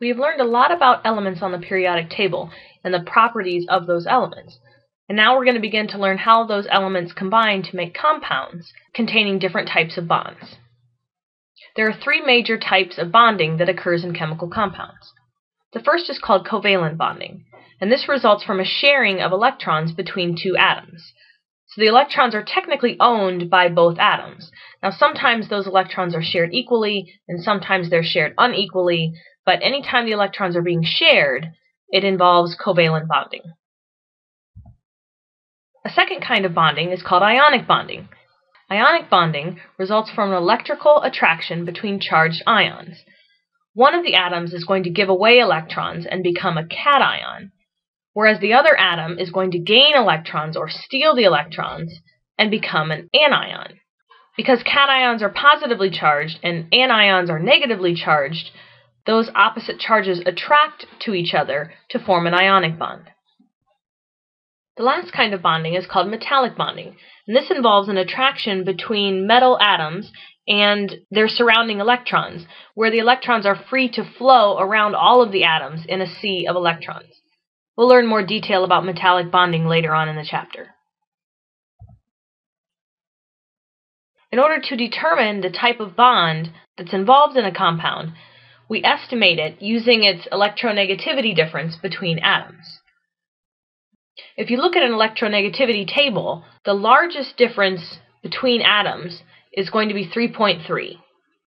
We have learned a lot about elements on the periodic table and the properties of those elements. And now we're going to begin to learn how those elements combine to make compounds containing different types of bonds. There are three major types of bonding that occurs in chemical compounds. The first is called covalent bonding, and this results from a sharing of electrons between two atoms. So the electrons are technically owned by both atoms. Now sometimes those electrons are shared equally, and sometimes they're shared unequally, but anytime the electrons are being shared, it involves covalent bonding. A second kind of bonding is called ionic bonding. Ionic bonding results from an electrical attraction between charged ions. One of the atoms is going to give away electrons and become a cation, whereas the other atom is going to gain electrons or steal the electrons and become an anion. Because cations are positively charged and anions are negatively charged, those opposite charges attract to each other to form an ionic bond. The last kind of bonding is called metallic bonding, and this involves an attraction between metal atoms and their surrounding electrons, where the electrons are free to flow around all of the atoms in a sea of electrons. We'll learn more detail about metallic bonding later on in the chapter. In order to determine the type of bond that's involved in a compound, we estimate it using its electronegativity difference between atoms. If you look at an electronegativity table, the largest difference between atoms is going to be 3.3.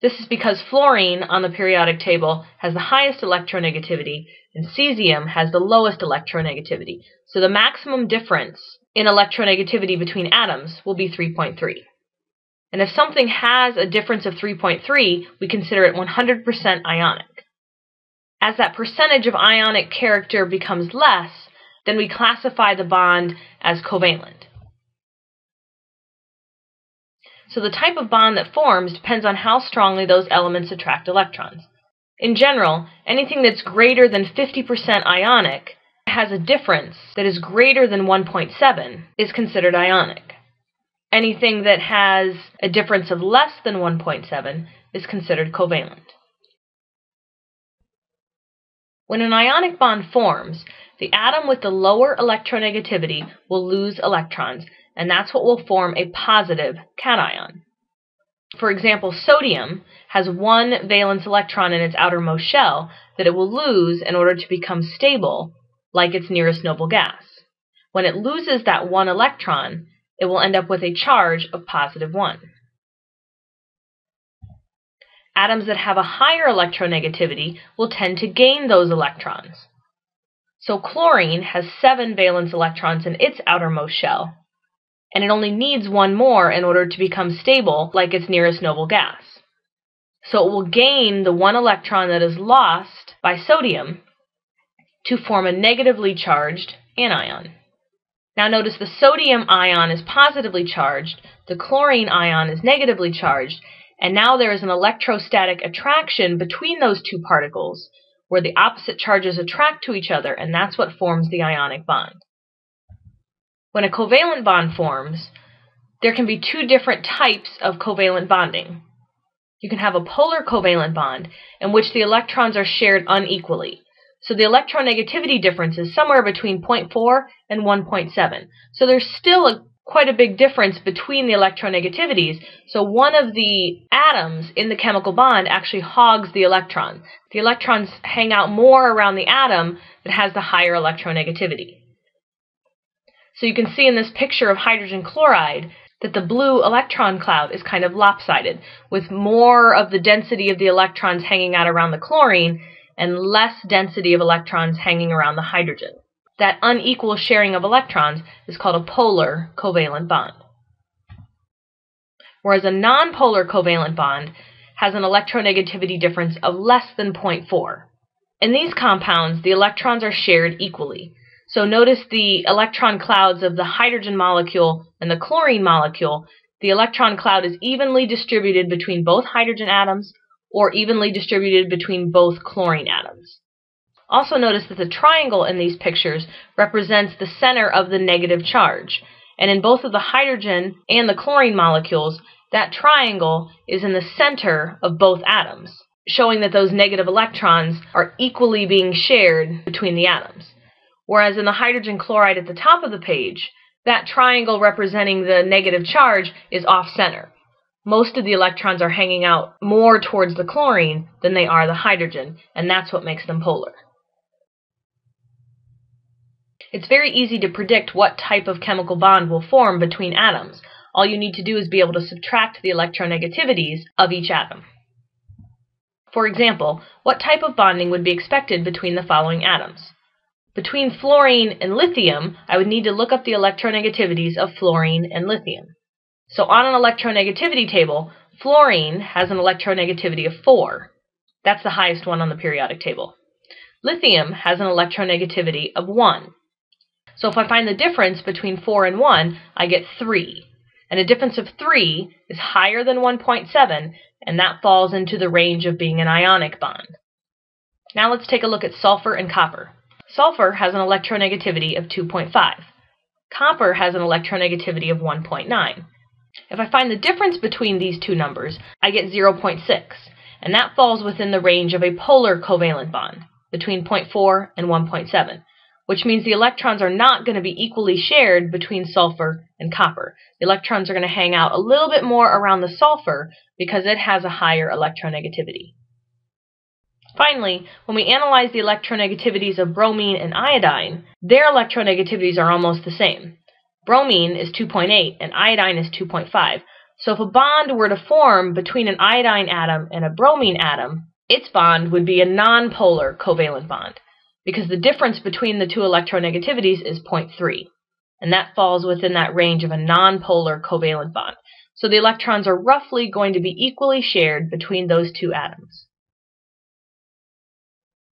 This is because fluorine on the periodic table has the highest electronegativity and cesium has the lowest electronegativity. So the maximum difference in electronegativity between atoms will be 3.3. And if something has a difference of 3.3, we consider it 100% ionic. As that percentage of ionic character becomes less, then we classify the bond as covalent. So the type of bond that forms depends on how strongly those elements attract electrons. In general, anything that's greater than 50% ionic has a difference that is greater than 1.7 is considered ionic. Anything that has a difference of less than 1.7 is considered covalent. When an ionic bond forms, the atom with the lower electronegativity will lose electrons, and that's what will form a positive cation. For example, sodium has one valence electron in its outermost shell that it will lose in order to become stable, like its nearest noble gas. When it loses that one electron, it will end up with a charge of positive 1. Atoms that have a higher electronegativity will tend to gain those electrons. So chlorine has seven valence electrons in its outermost shell, and it only needs one more in order to become stable like its nearest noble gas. So it will gain the one electron that is lost by sodium to form a negatively charged anion. Now notice the sodium ion is positively charged, the chlorine ion is negatively charged, and now there is an electrostatic attraction between those two particles where the opposite charges attract to each other, and that's what forms the ionic bond. When a covalent bond forms, there can be two different types of covalent bonding. You can have a polar covalent bond in which the electrons are shared unequally. So the electronegativity difference is somewhere between 0.4 and 1.7. So there's still a, quite a big difference between the electronegativities. So one of the atoms in the chemical bond actually hogs the electron. The electrons hang out more around the atom that has the higher electronegativity. So you can see in this picture of hydrogen chloride that the blue electron cloud is kind of lopsided, with more of the density of the electrons hanging out around the chlorine and less density of electrons hanging around the hydrogen. That unequal sharing of electrons is called a polar covalent bond. Whereas a nonpolar covalent bond has an electronegativity difference of less than 0.4. In these compounds, the electrons are shared equally. So notice the electron clouds of the hydrogen molecule and the chlorine molecule. The electron cloud is evenly distributed between both hydrogen atoms or evenly distributed between both chlorine atoms. Also notice that the triangle in these pictures represents the center of the negative charge. And in both of the hydrogen and the chlorine molecules, that triangle is in the center of both atoms, showing that those negative electrons are equally being shared between the atoms. Whereas in the hydrogen chloride at the top of the page, that triangle representing the negative charge is off center. Most of the electrons are hanging out more towards the chlorine than they are the hydrogen, and that's what makes them polar. It's very easy to predict what type of chemical bond will form between atoms. All you need to do is be able to subtract the electronegativities of each atom. For example, what type of bonding would be expected between the following atoms? Between fluorine and lithium, I would need to look up the electronegativities of fluorine and lithium. So on an electronegativity table, fluorine has an electronegativity of 4. That's the highest one on the periodic table. Lithium has an electronegativity of 1. So if I find the difference between 4 and 1, I get 3. And a difference of 3 is higher than 1.7, and that falls into the range of being an ionic bond. Now let's take a look at sulfur and copper. Sulfur has an electronegativity of 2.5. Copper has an electronegativity of 1.9. If I find the difference between these two numbers, I get 0.6, and that falls within the range of a polar covalent bond, between 0.4 and 1.7 which means the electrons are not going to be equally shared between sulfur and copper. The electrons are going to hang out a little bit more around the sulfur because it has a higher electronegativity. Finally, when we analyze the electronegativities of bromine and iodine, their electronegativities are almost the same. Bromine is 2.8 and iodine is 2.5. So if a bond were to form between an iodine atom and a bromine atom, its bond would be a nonpolar covalent bond because the difference between the two electronegativities is 0.3, and that falls within that range of a nonpolar covalent bond. So the electrons are roughly going to be equally shared between those two atoms.